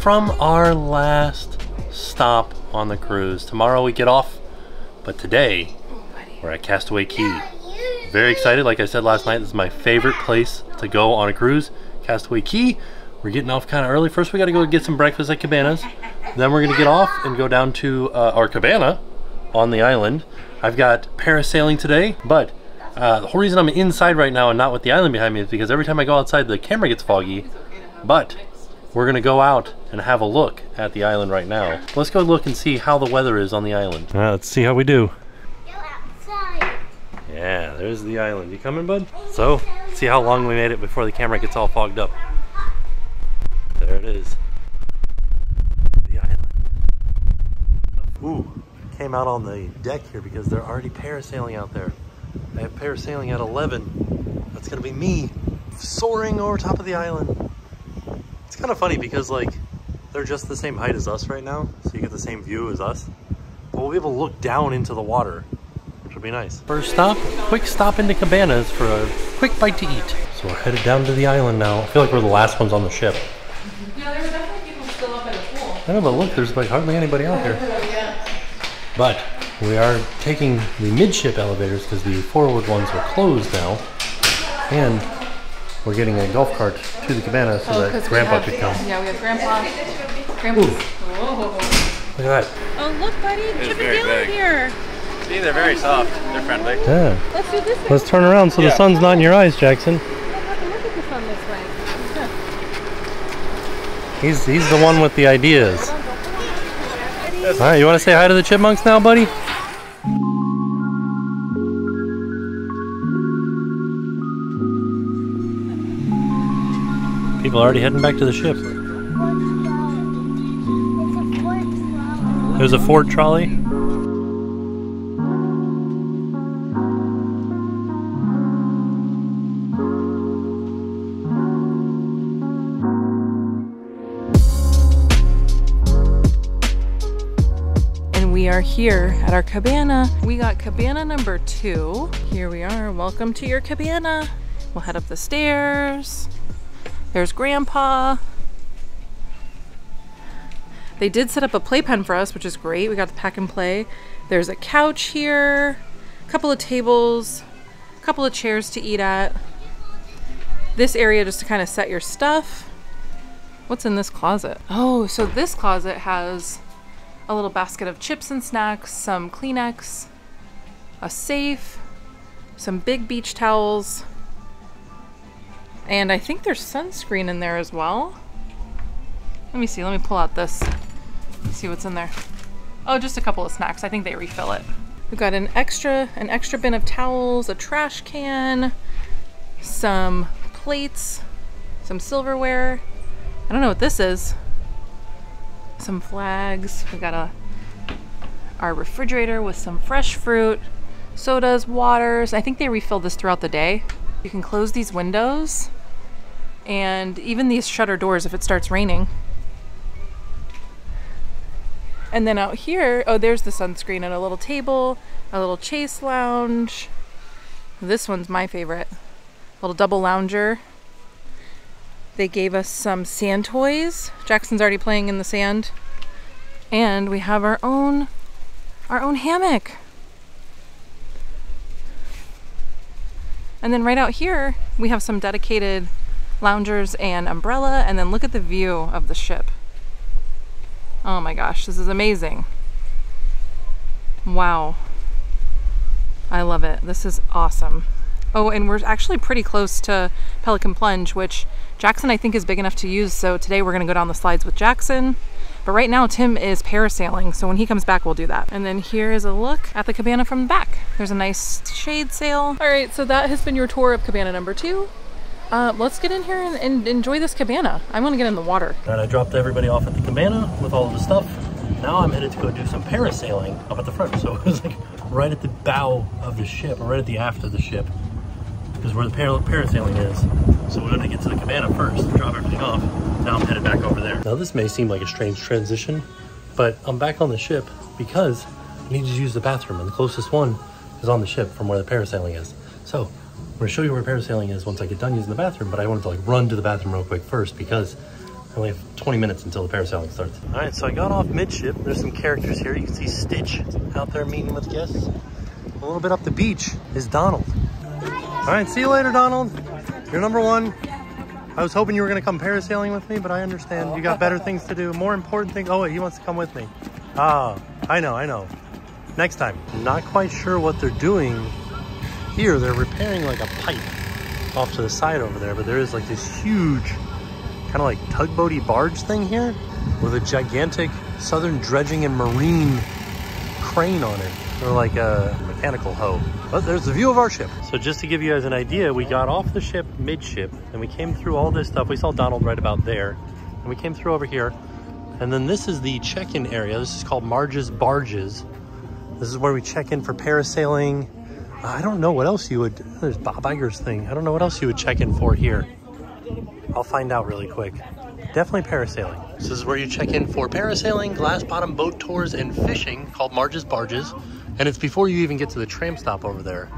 from our last stop on the cruise. Tomorrow we get off, but today we're at Castaway Cay. Very excited, like I said last night, this is my favorite place to go on a cruise, Castaway Cay. We're getting off kind of early. First we gotta go get some breakfast at Cabanas. Then we're gonna get off and go down to uh, our cabana on the island. I've got parasailing today, but uh, the whole reason I'm inside right now and not with the island behind me is because every time I go outside the camera gets foggy. But we're gonna go out and have a look at the island right now. Let's go look and see how the weather is on the island. All right, let's see how we do. Yeah, there's the island. You coming, bud? So, see how long we made it before the camera gets all fogged up. There it is. The island. Ooh, came out on the deck here because they're already parasailing out there. I have parasailing at 11. That's gonna be me soaring over top of the island. It's kind of funny because like they're just the same height as us right now, so you get the same view as us. But we'll be able to look down into the water, which will be nice. First stop, quick stop into Cabanas for a quick bite to eat. So we're headed down to the island now. I feel like we're the last ones on the ship. Yeah, there were definitely people still up at the pool. I know, but look, there's like hardly anybody out here. But we are taking the midship elevators because the forward ones are closed now. And we're getting a golf cart to the cabana so Oh, that 'cause we Grandpa have- could come. Yeah, we have Grandpa. Grandpa. Ooh. Whoa. Look at that. Oh, look, buddy. Chip and very Dale big. here. See, they're very oh, soft. They're friendly. Yeah. Let's do this way. Let's turn around so the sun's not in your eyes, Jackson. Look at the sun this way. He's he's the one with the ideas. All right, you want to say hi to the chipmunks now, buddy? People are already heading back to the ship. There's a Ford trolley. And we are here at our cabana. We got cabana number two. Here we are. Welcome to your cabana. We'll head up the stairs. There's Grandpa. They did set up a playpen for us, which is great. We got the pack and play. There's a couch here, a couple of tables, a couple of chairs to eat at. This area just to kind of set your stuff. What's in this closet? Oh, so this closet has a little basket of chips and snacks, some Kleenex, a safe, some big beach towels, and I think there's sunscreen in there as well. Let me see, let me pull out this, see what's in there. Oh, just a couple of snacks. I think they refill it. We've got an extra, an extra bin of towels, a trash can, some plates, some silverware. I don't know what this is some flags. We got a our refrigerator with some fresh fruit, sodas, waters. I think they refill this throughout the day. You can close these windows and even these shutter doors if it starts raining. And then out here, oh, there's the sunscreen and a little table, a little chaise lounge. This one's my favorite. Little double lounger. They gave us some sand toys. Jackson's already playing in the sand. And we have our own our own hammock. And then right out here, we have some dedicated loungers and umbrella and then look at the view of the ship. Oh my gosh, this is amazing. Wow. I love it. This is awesome. Oh, and we're actually pretty close to Pelican Plunge, which Jackson I think is big enough to use. So today we're gonna go down the slides with Jackson. But right now Tim is parasailing, so when he comes back we'll do that. And then here is a look at the cabana from the back. There's a nice shade sail. All right, so that has been your tour of cabana number two. Uh, let's get in here and, and enjoy this cabana. I wanna get in the water. Right, I dropped everybody off at the cabana with all of the stuff. Now I'm headed to go do some parasailing up at the front. So it was like right at the bow of the ship, or right at the aft of the ship, is where the para parasailing is. So we're gonna get to the cabana first, drop everything off. Now I'm headed back over there. Now this may seem like a strange transition, but I'm back on the ship because I need to use the bathroom, and the closest one is on the ship from where the parasailing is. So I'm gonna show you where parasailing is once I get done using the bathroom, but I wanted to like run to the bathroom real quick first because I Only have 20 minutes until the parasailing starts. All right, so I got off midship. There's some characters here. You can see Stitch out there meeting with guests. A little bit up the beach is Donald. All right, see you later, Donald. You're number one. I was hoping you were gonna come parasailing with me, but I understand you got better things to do. More important thing. Oh wait, he wants to come with me. Ah, I know, I know. Next time. Not quite sure what they're doing here. They're repairing like a pipe off to the side over there, but there is like this huge kind of like tugboaty barge thing here with a gigantic Southern Dredging and Marine crane on it, or like a mechanical hoe. But there's the view of our ship. So just to give you guys an idea, we got off the ship midship and we came through all this stuff. We saw Donald right about there and we came through over here. And then this is the check-in area. This is called Marge's Barges. This is where we check in for parasailing. I don't know what else you would, there's Bob Iger's thing. I don't know what else you would check in for here. I'll find out really quick. Definitely parasailing. This is where you check in for parasailing, glass bottom boat tours, and fishing called Marge's Barges. And it's before you even get to the tram stop over there.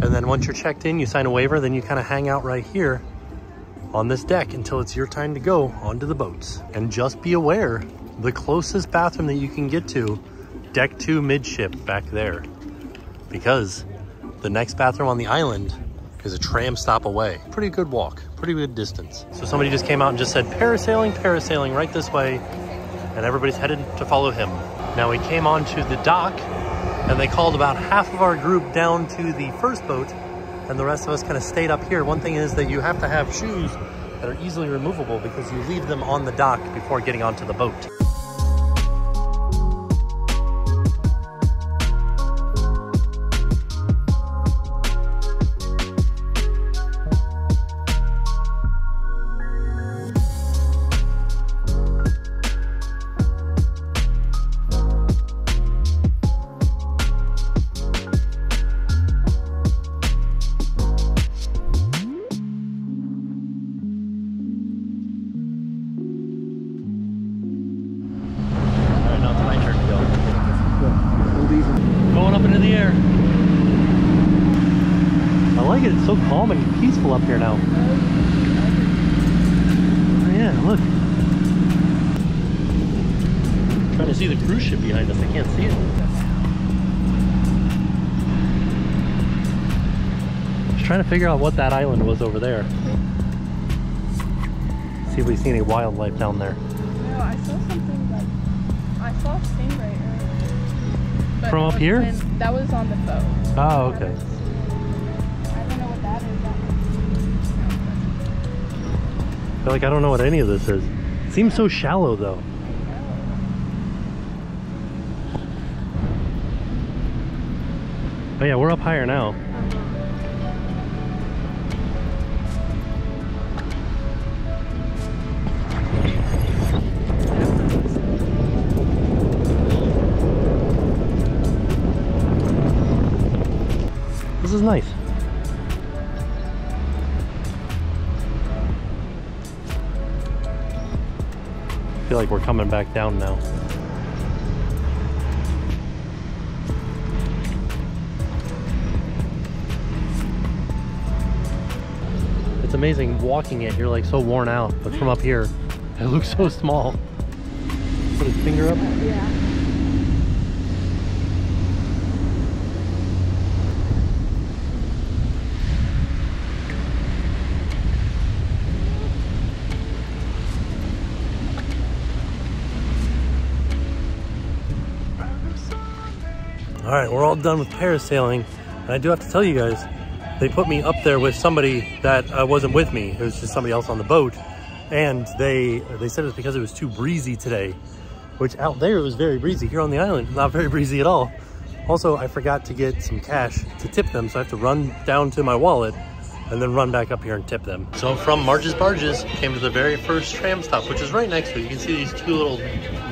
And then once you're checked in, you sign a waiver, then you kind of hang out right here on this deck until it's your time to go onto the boats. And just be aware, the closest bathroom that you can get to, deck two midship back there. Because the next bathroom on the island is a tram stop away. Pretty good walk, pretty good distance. So somebody just came out and just said, parasailing, parasailing, right this way. And everybody's headed to follow him. Now we came onto the dock and they called about half of our group down to the first boat and the rest of us kind of stayed up here. One thing is that you have to have shoes that are easily removable because you leave them on the dock before getting onto the boat. Trying to figure out what that island was over there. See if we see any wildlife down there. No, I saw something like I saw a stingray earlier. From up here? when- that was on the boat. Oh, okay. I don't know what that is. I feel like I don't know what any of this is. It seems so shallow though. Oh yeah, we're up higher now. Feel like we're coming back down now. It's amazing walking it, you're like so worn out, but from up here, it looks so small. Put his finger up. Yeah. All right, we're all done with parasailing. And I do have to tell you guys, they put me up there with somebody that uh, wasn't with me. It was just somebody else on the boat. And they they said it was because it was too breezy today, which out there it was very breezy. Here on the island, not very breezy at all. Also, I forgot to get some cash to tip them, so I have to run down to my wallet and then run back up here and tip them. So from Marge's Barges, came to the very first tram stop, which is right next to it. You can see these two little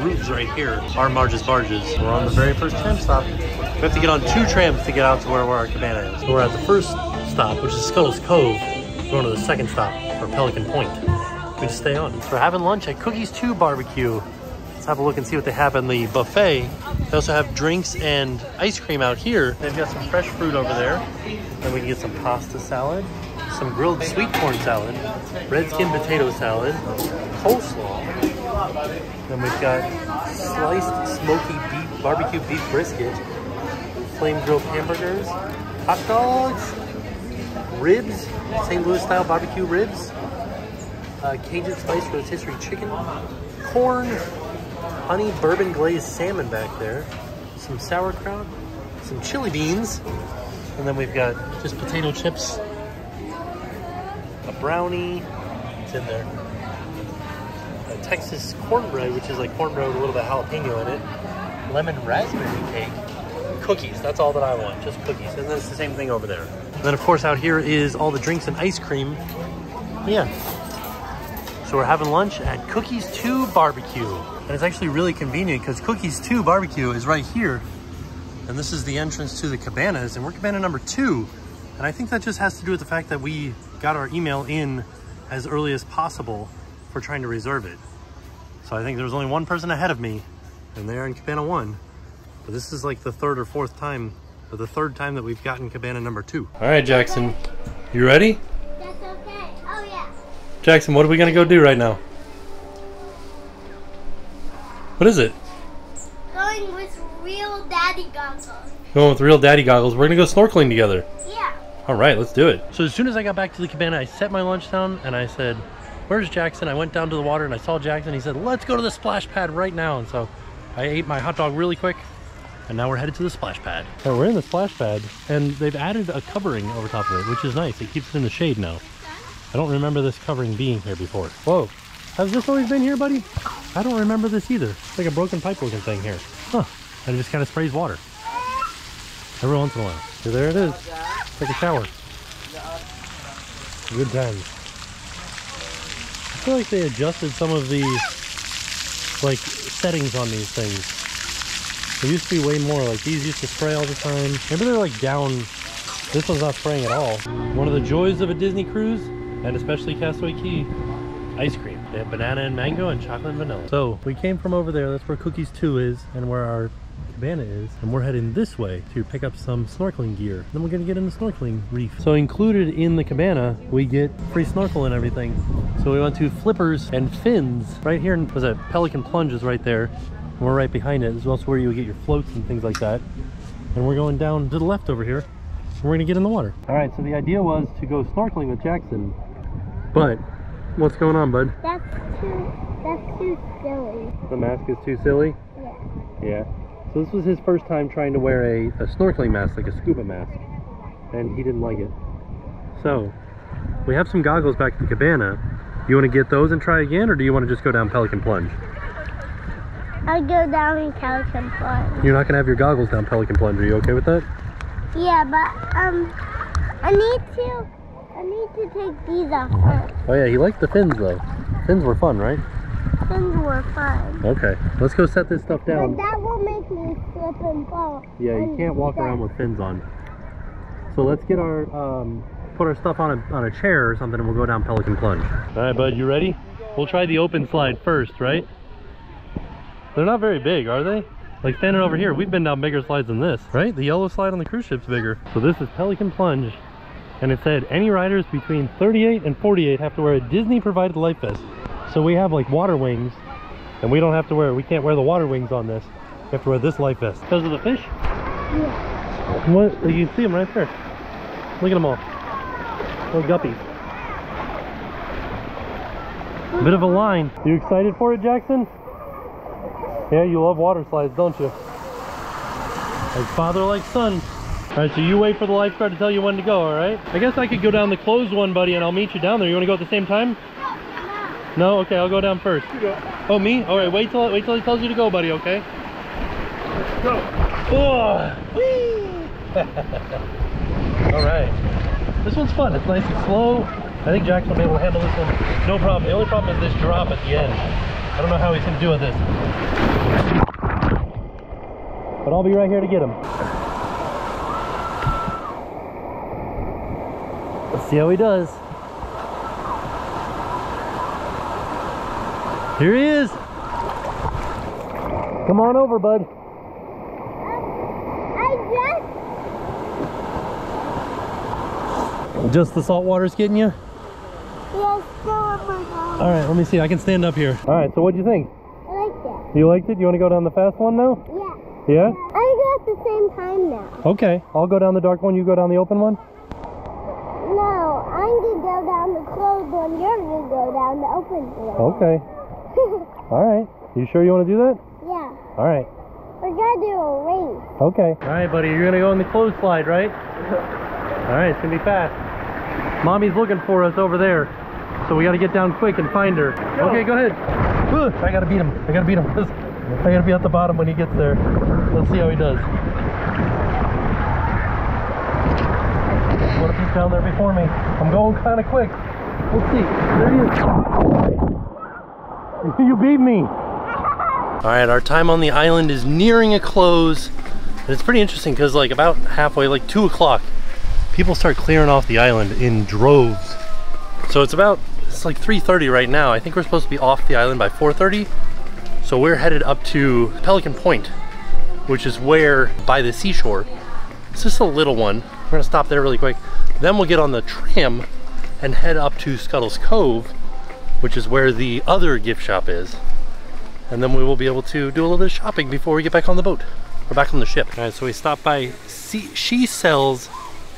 roofs right here are Marge's Barges. We're on the very first tram stop. We have to get on two trams to get out to where, where our cabana is. So we're at the first stop, which is Scuttle's Cove. We're going to the second stop, for Pelican Point. We just stay on. We're having lunch at Cookies 2 Barbecue. Let's have a look and see what they have in the buffet. They also have drinks and ice cream out here. They've got some fresh fruit over there. Then we can get some pasta salad. Some grilled sweet corn salad, red skin potato salad, coleslaw. Then we've got sliced smoky beef, barbecue beef brisket, flame grilled hamburgers, hot dogs, ribs, St. Louis style barbecue ribs, uh, Cajun spice rotisserie chicken, corn, honey bourbon glazed salmon back there, some sauerkraut, some chili beans, and then we've got just potato chips, brownie, it's in there, a Texas cornbread, which is like cornbread with a little bit of jalapeno in it, lemon raspberry cake, cookies. That's all that I want, just cookies. And then it's the same thing over there. And then of course out here is all the drinks and ice cream. Yeah. So we're having lunch at Cookies 2 Barbecue. And it's actually really convenient because Cookies 2 Barbecue is right here. And this is the entrance to the cabanas and we're cabana number two. And I think that just has to do with the fact that we got our email in as early as possible for trying to reserve it. So I think there was only one person ahead of me and they're in cabana one. But this is like the third or fourth time, or the third time that we've gotten cabana number two. All right, Jackson, you ready? That's okay. Oh yeah. Jackson, what are we gonna go do right now? What is it? Going with real daddy goggles. Going with real daddy goggles. We're gonna go snorkeling together. Yeah. All right, let's do it. So as soon as I got back to the cabana, I set my lunch down and I said, where's Jackson? I went down to the water and I saw Jackson. He said, let's go to the splash pad right now. And so I ate my hot dog really quick and now we're headed to the splash pad. So we're in the splash pad and they've added a covering over top of it, which is nice. It keeps it in the shade now. I don't remember this covering being here before. Whoa, has this always been here, buddy? I don't remember this either. It's like a broken pipe looking thing here. Huh, and it just kind of sprays water. Every once in a while. So there it is. Like a shower. Good times. I feel like they adjusted some of the like settings on these things. They used to be way more, like these used to spray all the time. Maybe they're like down, this one's not spraying at all. One of the joys of a Disney cruise, and especially Castaway Cay, ice cream. They have banana and mango and chocolate and vanilla. So we came from over there, that's where Cookies 2 is, and where our cabana is, and we're heading this way to pick up some snorkeling gear. Then we're gonna get in the snorkeling reef. So included in the cabana, we get free snorkel and everything. So we went to Flippers and Fins. Right here was a Pelican Plunge is right there. And we're right behind it. This is also where you get your floats and things like that. And we're going down to the left over here. And we're gonna get in the water. All right, so the idea was to go snorkeling with Jackson. But, what's going on, bud? That's too. That's too silly. The mask is too silly? Yeah. Yeah. So this was his first time trying to wear a, a snorkeling mask, like a scuba mask. And he didn't like it. So, we have some goggles back at the cabana. You want to get those and try again, or do you want to just go down Pelican Plunge? I'll go down in Pelican Plunge. You're not going to have your goggles down Pelican Plunge. Are you okay with that? Yeah, but um, I need to. I need to take these off first. Oh yeah, he liked the fins though. Fins were fun, right? Fins were fun. Okay, let's go set this stuff down. But down. that will make me slip and fall. Yeah, you And can't walk that- around with fins on. So let's get our, um, put our stuff on a, on a chair or something and we'll go down Pelican Plunge. All right, bud, you ready? We'll try the open slide first, right? They're not very big, are they? Like standing over here, we've been down bigger slides than this, right? The yellow slide on the cruise ship's bigger. So this is Pelican Plunge. And it said any riders between 38 and 48 have to wear a Disney provided life vest. So we have like water wings and we don't have to wear, we can't wear the water wings on this. We have to wear this life vest. Because of the fish? Yeah. What? You can see them right there. Look at them all. Little guppies. Bit of a line. You excited for it, Jackson? Yeah, you love water slides, don't you? Like father, like son. All right, so you wait for the lifeguard to tell you when to go, all right? I guess I could go down the closed one, buddy, and I'll meet you down there. You want to go at the same time? No? Okay, I'll go down first. Oh, me? All right, wait till, wait till he tells you to go, buddy, okay? Go. Oh. All right. This one's fun. It's nice and slow. I think Jackson will be able to handle this one. No problem. The only problem is this drop at the end. I don't know how he's going to do with this. But I'll be right here to get him. Let's see how he does. Here he is. Come on over, bud. I just. Just the salt water's getting you? Yes, go on my mom. All right, let me see. I can stand up here. All right, so what'd you think? I like that. You liked it? You want to go down the fast one now? Yeah. Yeah? I go at the same time now. Okay. I'll go down the dark one. You go down the open one? No, I'm gonna go down the closed one. You're gonna go down the open one. Okay. All right. You sure you want to do that? Yeah. All right. We're gonna do a race. Okay. All right, buddy. You're gonna go in the closed slide, right? All right. It's gonna be fast. Mommy's looking for us over there, so we got to get down quick and find her. Okay, go ahead. Ugh, I gotta beat him. I gotta beat him. I gotta be at the bottom when he gets there. Let's see how he does. What if he's down there before me? I'm going kind of quick. Let's see. There he is. you beat me. All right, our time on the island is nearing a close. And it's pretty interesting because like about halfway, like two o'clock, people start clearing off the island in droves. So it's about, it's like 3.30 right now. I think we're supposed to be off the island by 4.30. So we're headed up to Pelican Point, which is where, by the seashore, it's just a little one. We're gonna stop there really quick. Then we'll get on the tram and head up to Scuttle's Cove, which is where the other gift shop is. And then we will be able to do a little bit of shopping before we get back on the boat. Or back on the ship. All right, so we stopped by sea she sells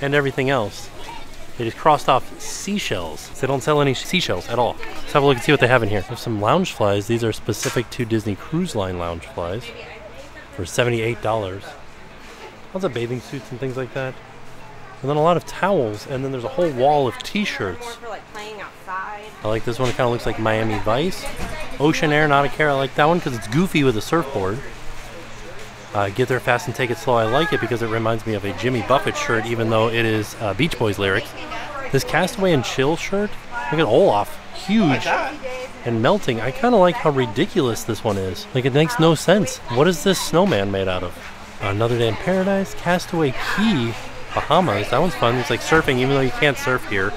and everything else. They just crossed off seashells. They don't sell any seashells at all. Let's have a look and see what they have in here. There's some lounge flies. These are specific to Disney Cruise Line lounge flies for $78. Lots of bathing suits and things like that. And then a lot of towels, and then there's a whole wall of t-shirts. I like this one, it kind of looks like Miami Vice. Ocean Air, not a care, I like that one because it's goofy with a surfboard. Uh, Get There Fast and Take It Slow, I like it because it reminds me of a Jimmy Buffett shirt, even though it is uh, Beach Boys lyrics. This Castaway and Chill shirt, look at Olaf, huge and melting. I kind of like how ridiculous this one is. Like, it makes no sense. What is this snowman made out of? Another Day in Paradise, Castaway Cay, Bahamas. That one's fun. It's like surfing, even though you can't surf here.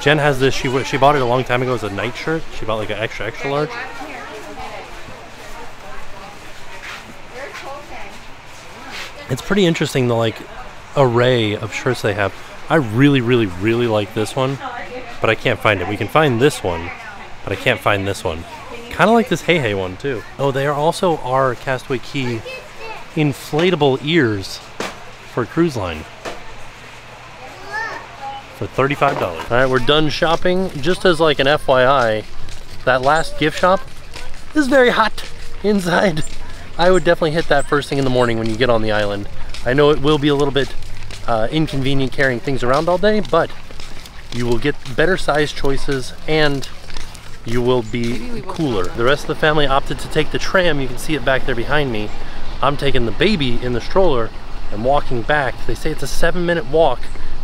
Jen has this. She she bought it a long time ago as a night shirt. She bought like an extra extra large. It's pretty interesting the like array of shirts they have. I really really really like this one, but I can't find it. We can find this one, but I can't find this one. Kind of like this Hey Hey one too. Oh, they are also our Castaway Cay inflatable ears for cruise line for $35. All right, we're done shopping. Just as like an FYI, that last gift shop is very hot inside. I would definitely hit that first thing in the morning when you get on the island. I know it will be a little bit uh, inconvenient carrying things around all day, but you will get better size choices and you will be cooler. The rest of the family opted to take the tram. You can see it back there behind me. I'm taking the baby in the stroller and walking back. They say it's a seven minute walk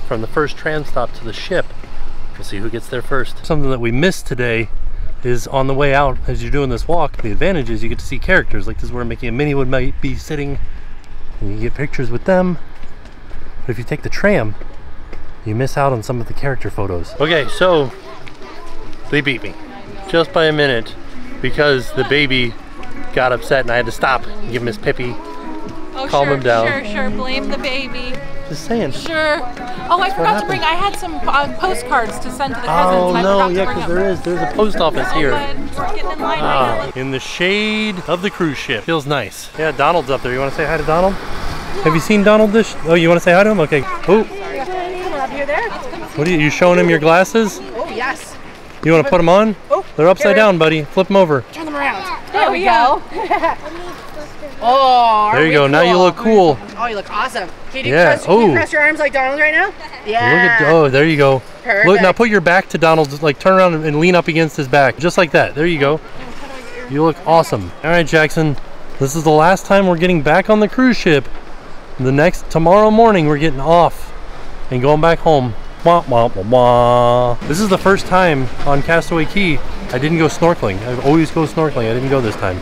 from the first tram stop to the ship. We'll see who gets there first. Something that we missed today is on the way out as you're doing this walk. The advantage is you get to see characters. Like this is where Mickey and Minnie would might be sitting and you get pictures with them. But if you take the tram, you miss out on some of the character photos. Okay, so they beat me just by a minute because the baby got upset and I had to stop and give Miss Pippi. Oh, Calm sure, him down. Sure, sure. Blame the baby. Just saying. Sure. Oh, I forgot to bring. I had some uh, postcards to send to the cousins. Oh and I no, yeah, because there is. There's a post office Oh, here. good. We're getting in line Ah, right in the shade of the cruise ship. Feels nice. Yeah, Donald's up there. You want to say hi to Donald? Have you seen Donald this? Oh, you want to say hi to him? Okay. Oh, You're what are you, you showing him your glasses? Oh yes. You want to put them on? Oh, They're upside down, buddy. Flip them over. Turn them around. There we go. oh, There you go. Now you look cool. Oh, you look awesome. Can you, Yeah. press, can you press your arms like Donald right now? Yeah. Look at oh, there you go. Perfect. Look now, put your back to Donald's. Like turn around and lean up against his back, just like that. There you go. You look awesome. All right, Jackson. This is the last time we're getting back on the cruise ship. The next tomorrow morning we're getting off and going back home. Wah, wah, wah. This is the first time on Castaway Cay I didn't go snorkeling. I always go snorkeling. I didn't go this time.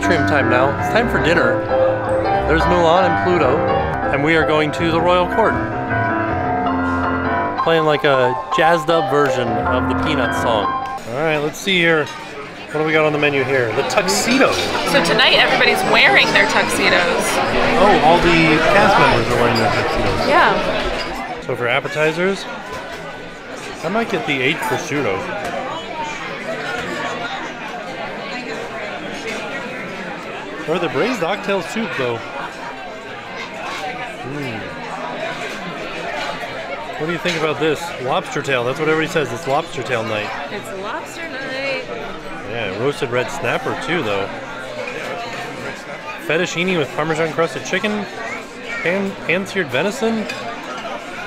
Atrium time now. It's time for dinner. There's Mulan and Pluto, and we are going to the royal court. Playing like a jazzed up version of the Peanuts song. All right, let's see here. What do we got on the menu here? The tuxedo. So tonight everybody's wearing their tuxedos. Oh, all the cast members are wearing their tuxedos. Yeah. So for appetizers, I might get the aged prosciutto. Or the braised oxtail soup, though. Mm. What do you think about this? Lobster tail. That's what everybody says. It's lobster tail night. It's lobster night. Yeah, roasted red snapper too, though. Fettuccine with parmesan crusted chicken, pan pan seared venison,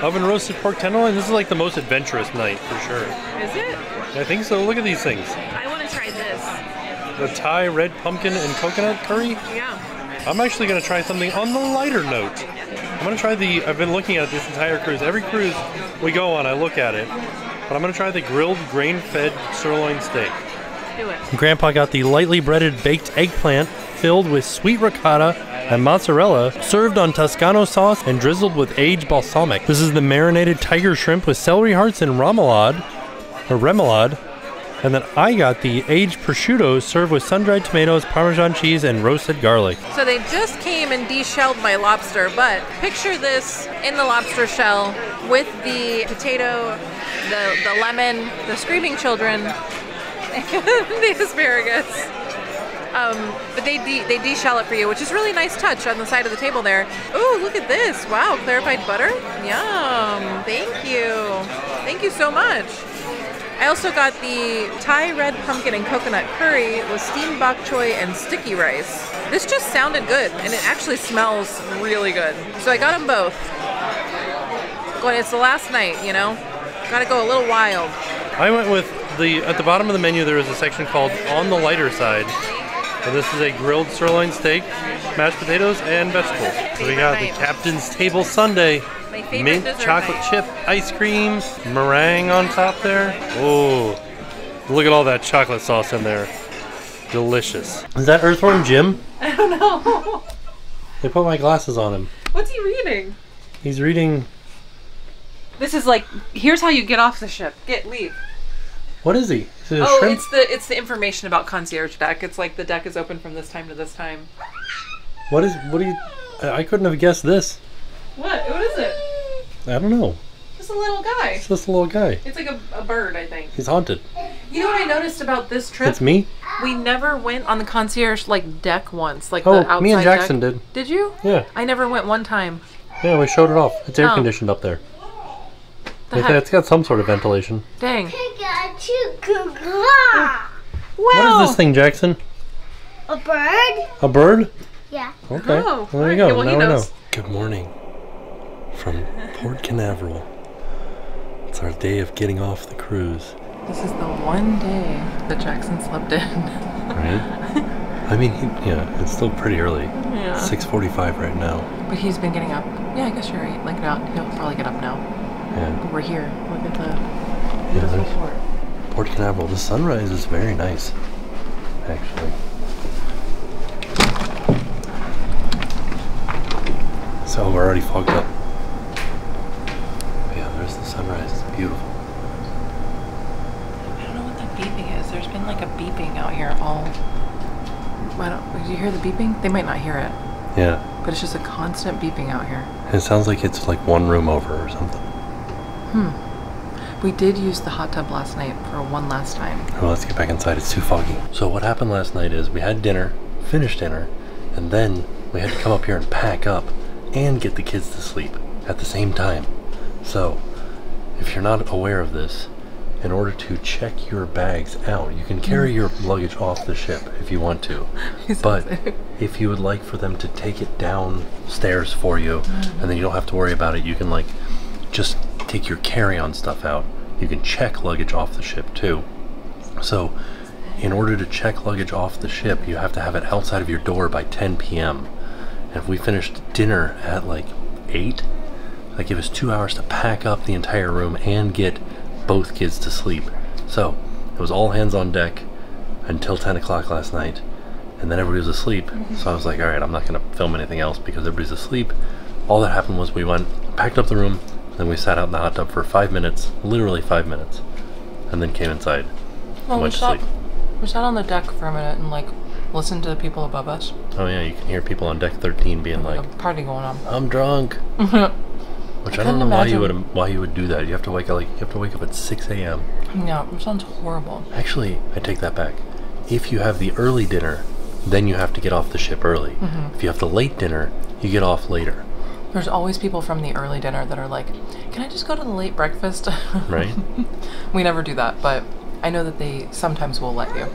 oven roasted pork tenderloin. This is like the most adventurous night for sure. Is it? I think so. Look at these things. I want to try this. The Thai red pumpkin and coconut curry. Yeah. I'm actually gonna try something on the lighter note. I'm gonna try the. I've been looking at this entire cruise. Every cruise we go on, I look at it. But I'm gonna try the grilled grain-fed sirloin steak. Do it. Grandpa got the lightly breaded baked eggplant filled with sweet ricotta and mozzarella, served on Toscano sauce and drizzled with aged balsamic. This is the marinated tiger shrimp with celery hearts and remoulade, or remoulade. And then I got the aged prosciutto served with sun-dried tomatoes, parmesan cheese, and roasted garlic. So they just came and deshelled my lobster, but picture this in the lobster shell with the potato, the, the lemon, the screaming children, the asparagus. Um, but they de- they deshell it for you, which is really nice touch on the side of the table there. Ooh, look at this! Wow, clarified butter. Yum! Thank you, thank you so much. I also got the Thai red pumpkin and coconut curry with steamed bok choy and sticky rice. This just sounded good, and it actually smells really good. So I got them both. But it's the last night, you know. Gotta go a little wild. I went with the at the bottom of the menu. There is a section called "On the Lighter Side," and this is a grilled sirloin steak, mashed potatoes, and vegetables. So we got the Captain's Table Sunday. Mint chocolate chip ice cream, meringue on top there. Oh, look at all that chocolate sauce in there. Delicious. Is that Earthworm Jim? I don't know. They put my glasses on him. What's he reading? He's reading. This is like here's how you get off the ship. Get leave. What is he? Is it a Oh, shrimp? it's the it's the information about concierge deck. It's like the deck is open from this time to this time. What is? What do you? I I couldn't have guessed this. What? What is it? I don't know. Just a little guy. It's just a little guy. It's like a, a bird, I think. He's haunted. You know what I noticed about this trip? It's me. We never went on the concierge like deck once, like Oh, the outside me and Jackson deck. did. Did you? Yeah, I never went one time. yeah, we showed it off. It's air Oh. conditioned up there. The It's, it's got some sort of ventilation. Dang. Pikachu. What is this thing, Jackson? A bird? A bird? Yeah. Okay. Oh, well, there you go. Yeah, well, he now we know. Good morning from Port Canaveral. It's our day of getting off the cruise, This is the one day that Jackson slept in. right? I mean, he, yeah, it's still pretty early. yeah. 6:45 right now. But he's been getting up. Yeah, I guess you're right. Like now, he'll probably get up now. Yeah. We're here. Look at the Yeah, beautiful there's port. Port Canaveral. The sunrise is very nice, actually. So we're already fogged up. Yeah, there's the sunrise. It's beautiful. I don't know what that beeping is. There's been like a beeping out here all. I don't. Did you hear the beeping? They might not hear it, Yeah, but it's just a constant beeping out here. it sounds like it's like one room over or something. Hmm. We did use the hot tub last night for one last time. Well, let's get back inside. It's too foggy. So what happened last night is we had dinner, finished dinner, and then we had to come up here and pack up and get the kids to sleep at the same time. So, if you're not aware of this, in order to check your bags out, you can carry your luggage off the ship if you want to. But if you would like for them to take it downstairs for you, and then you don't have to worry about it, you can like just take your carry-on stuff out. You can check luggage off the ship too. So, in order to check luggage off the ship, you have to have it outside of your door by 10 p.m. And if we finished dinner at like 8, that give us two hours to pack up the entire room and get both kids to sleep. So, it was all hands on deck until 10 o'clock last night. and then everybody was asleep. Mm-hmm. So I was like, all right, I'm not gonna film anything else because everybody's asleep. All that happened was we went, packed up the room, then we sat out in the hot tub for five minutes, literally five minutes, and then came inside. Well, we sat, sleep. we sat on the deck for a minute and like listened to the people above us. Oh yeah, you can hear people on deck 13 being like, a party going on. I'm drunk. Which I, couldn't don't know why you would why you would do that. You have to wake up like you have to wake up at 6 a.m. Yeah, it sounds horrible. Actually, I take that back. If you have the early dinner, then you have to get off the ship early. Mm-hmm. If you have the late dinner, you get off later, There's always people from the early dinner that are like, "Can I just go to the late breakfast?" right? we never do that, but I know that they sometimes will let you.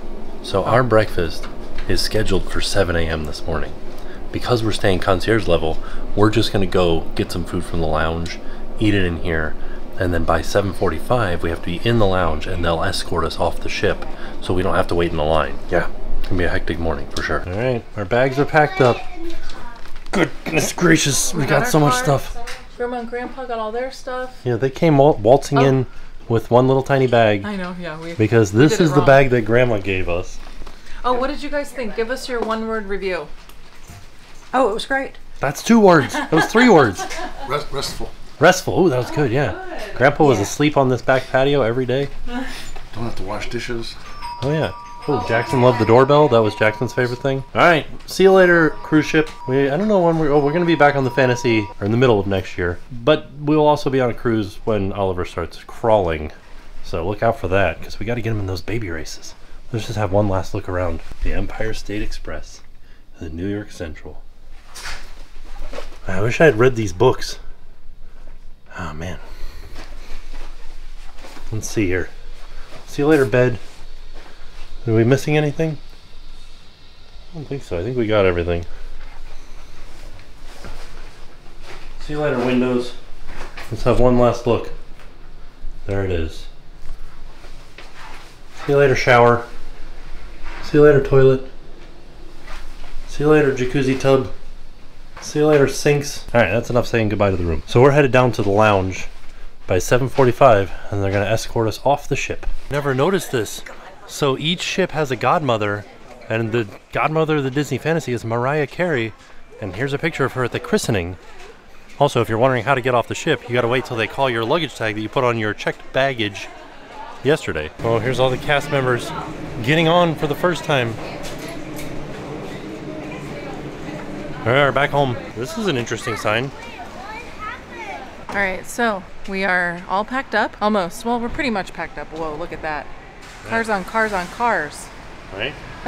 so our breakfast is scheduled for 7 a.m. this morning. Because we're staying concierge level, we're just gonna go get some food from the lounge, eat it in here, and then by 7:45 we have to be in the lounge, and they'll escort us off the ship, so we don't have to wait in the line. Yeah, it's gonna be a hectic morning for sure. All right, our bags are packed up. Goodness gracious, we, got, our so much car. stuff. Grandma and Grandpa got all their stuff. Yeah, they came wal- waltzing Oh. in with one little tiny bag I know, yeah. We. because this did it is the bag that Grandma gave us. Oh, what did you guys think? Give us your one-word review. Oh, it was great. That's two words. That was three words. Rest, restful. Restful. Ooh, that was good. Yeah. Oh, Grandpa was asleep on this back patio every day. Don't have to wash dishes. Oh yeah. Oh, Jackson loved the doorbell. That was Jackson's favorite thing. All right. See you later, cruise ship. We I don't know when we're. Oh, we're gonna be back on the fantasy or in the middle of next year. But we'll also be on a cruise when Oliver starts crawling. So look out for that because we got to get him in those baby races. Let's just have one last look around. The Empire State Express, the New York Central. I wish I had read these books. Oh man. Let's see here. See you later, bed. Are we missing anything? I don't think so. I think we got everything. See you later, windows. Let's have one last look. There it is. See you later, shower. See you later, toilet. See you later, jacuzzi tub. See you later, sinks. All right, that's enough saying goodbye to the room. So we're headed down to the lounge by 7:45, and they're gonna escort us off the ship. Never noticed this. So each ship has a godmother, and the godmother of the Disney Fantasy is Mariah Carey. And here's a picture of her at the christening. Also, if you're wondering how to get off the ship, you gotta wait till they call your luggage tag that you put on your checked baggage yesterday. Oh, here's all the cast members getting on for the first time. All right, back home. This is an interesting sign. All right, so we are all packed up. Almost. Well, we're pretty much packed up. Whoa, look at that. Cars on cars on cars. Right?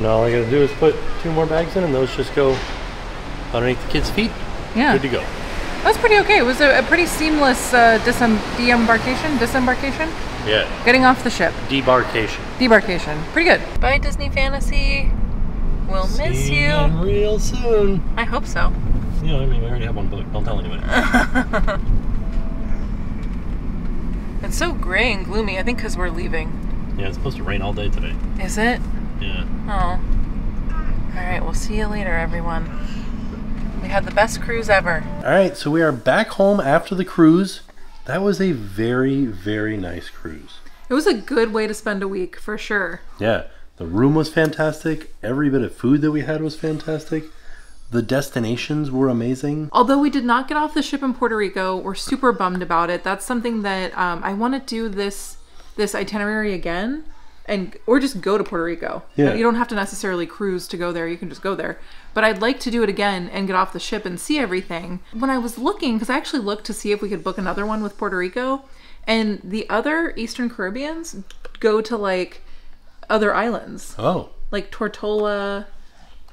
now all I gotta do is put two more bags in, and those just go underneath the kids' feet. Yeah. Good to go. That was pretty okay. It was a, a pretty seamless uh, disem- deembarkation, disembarkation, Yeah. getting off the ship, Debarkation. debarkation. Pretty good. Bye, Disney Fantasy. We'll miss See you. real soon. I hope so. Yeah, I mean, we already have one book. Don't tell anybody. It's so gray and gloomy. I think because we're leaving. yeah, it's supposed to rain all day today. Is it? Yeah. Oh. All right. We'll see you later, everyone. We had the best cruise ever. All right, so we are back home after the cruise. That was a very, very nice cruise. It was a good way to spend a week for sure. Yeah, the room was fantastic. Every bit of food that we had was fantastic. The destinations were amazing. Although we did not get off the ship in Puerto Rico, we're super bummed about it. That's something that um, I want to do this this itinerary again, and or just go to Puerto Rico. Yeah. You don't have to necessarily cruise to go there. You can just go there. But I'd like to do it again and get off the ship and see everything. When I was looking, because I actually looked to see if we could book another one with Puerto Rico, and the other Eastern Caribbeans go to like other islands Oh, like Tortola.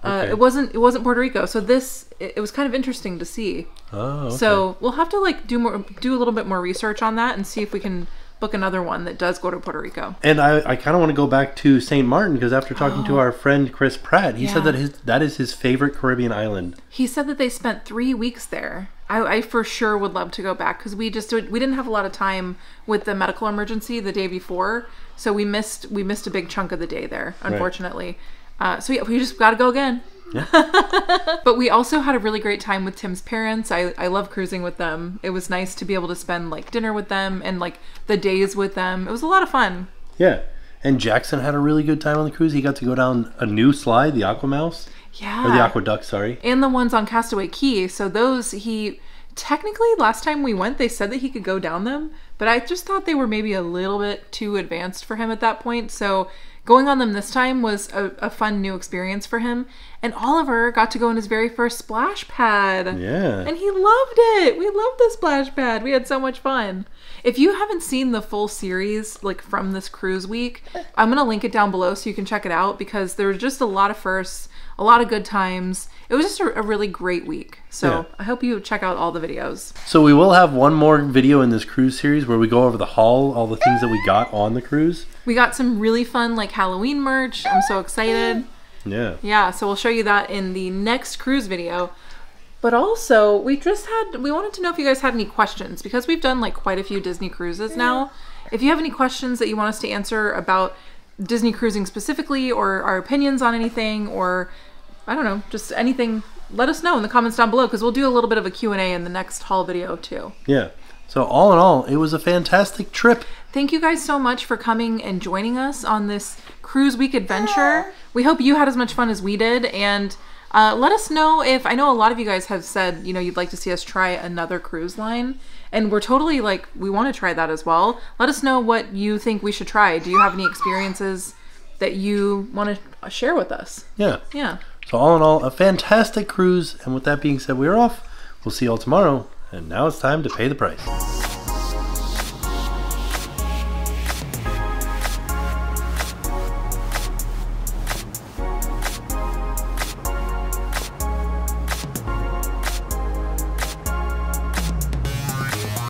Uh, Okay. it wasn't it wasn't Puerto Rico, so this it, it was kind of interesting to see. oh. Okay. So we'll have to like do more do a little bit more research on that and see if we can book another one that does go to Puerto Rico. And I, I kind of want to go back to St. Martin because after talking to our friend Chris Pratt, he said Oh. That his that is his favorite Caribbean island. He said that they spent three weeks there. I, I for sure would love to go back because we just we didn't have a lot of time with the medical emergency the day before, so we missed we missed a big chunk of the day there, unfortunately. Uh, so yeah, we just got to go again. but we also had a really great time with Tim's parents. I, I love cruising with them. It was nice to be able to spend like dinner with them and like the days with them. It was a lot of fun. Yeah. And Jackson had a really good time on the cruise. He got to go down a new slide, the AquaMouse, Yeah. or the AquaDuck, sorry. and the ones on Castaway Cay. So those he technically last time we went they said that he could go down them, but I just thought they were maybe a little bit too advanced for him at that point. So going on them this time was a, a fun new experience for him. And Oliver got to go in his very first splash pad. Yeah. And he loved it. We loved the splash pad. We had so much fun. If you haven't seen the full series, like from this cruise week, I'm gonna link it down below so you can check it out because there was just a lot of firsts, a lot of good times. It was just a, a really great week. So Yeah. I hope you check out all the videos. So we will have one more video in this cruise series where we go over the haul, all the things that we got on the cruise. We got some really fun like Halloween merch. I'm so excited. Yeah. Yeah, so we'll show you that in the next cruise video. But also, we just had we wanted to know if you guys had any questions because we've done like quite a few Disney cruises now. If you have any questions that you want us to answer about Disney cruising specifically or our opinions on anything or I don't know, just anything, let us know in the comments down below because we'll do a little bit of a Q&A in the next haul video too. Yeah. So all in all, it was a fantastic trip. Thank you guys so much for coming and joining us on this cruise week adventure. We hope you had as much fun as we did, and uh, let us know if I know a lot of you guys have said you know you'd like to see us try another cruise line, and we're totally like we want to try that as well. Let us know what you think we should try. Do you have any experiences that you want to share with us? Yeah. Yeah. So all in all, a fantastic cruise. And with that being said, we're off. We'll see you all tomorrow. And now it's time to pay the price.